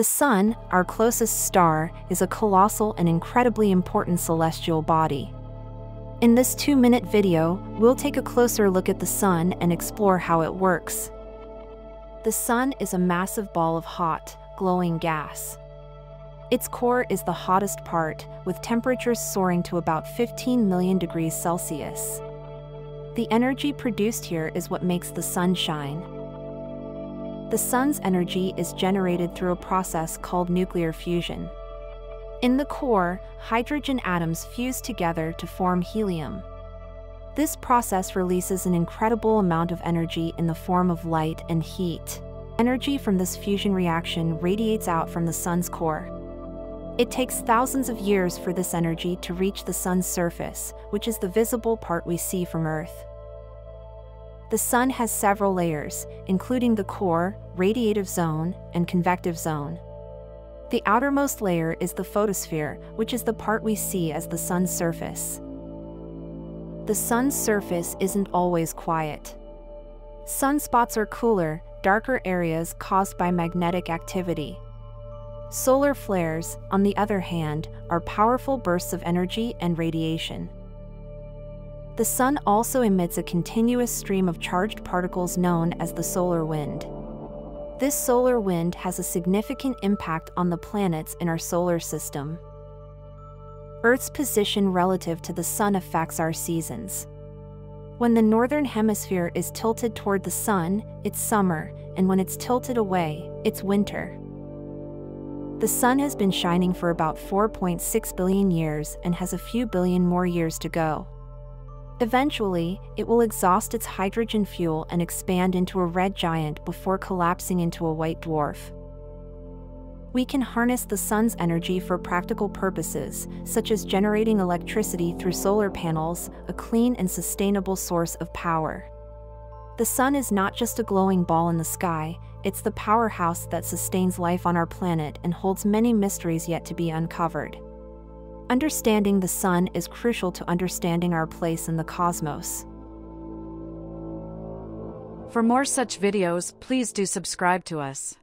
The Sun, our closest star, is a colossal and incredibly important celestial body. In this two-minute video, we'll take a closer look at the Sun and explore how it works. The Sun is a massive ball of hot, glowing gas. Its core is the hottest part, with temperatures soaring to about 15 million degrees Celsius. The energy produced here is what makes the sun shine. The sun's energy is generated through a process called nuclear fusion. In the core, hydrogen atoms fuse together to form helium. This process releases an incredible amount of energy in the form of light and heat. Energy from this fusion reaction radiates out from the sun's core. It takes thousands of years for this energy to reach the sun's surface, which is the visible part we see from Earth. The sun has several layers, including the core, radiative zone, and convective zone. The outermost layer is the photosphere, which is the part we see as the sun's surface. The sun's surface isn't always quiet. Sunspots are cooler, darker areas caused by magnetic activity. Solar flares, on the other hand, are powerful bursts of energy and radiation. The sun also emits a continuous stream of charged particles known as the solar wind. This solar wind has a significant impact on the planets in our solar system. Earth's position relative to the sun affects our seasons. When the northern hemisphere is tilted toward the sun, it's summer, and when it's tilted away, it's winter. The sun has been shining for about 4.6 billion years and has a few billion more years to go. Eventually, it will exhaust its hydrogen fuel and expand into a red giant before collapsing into a white dwarf. We can harness the sun's energy for practical purposes, such as generating electricity through solar panels, a clean and sustainable source of power. The sun is not just a glowing ball in the sky, it's the powerhouse that sustains life on our planet and holds many mysteries yet to be uncovered. Understanding the sun is crucial to understanding our place in the cosmos. For more such videos, please do subscribe to us.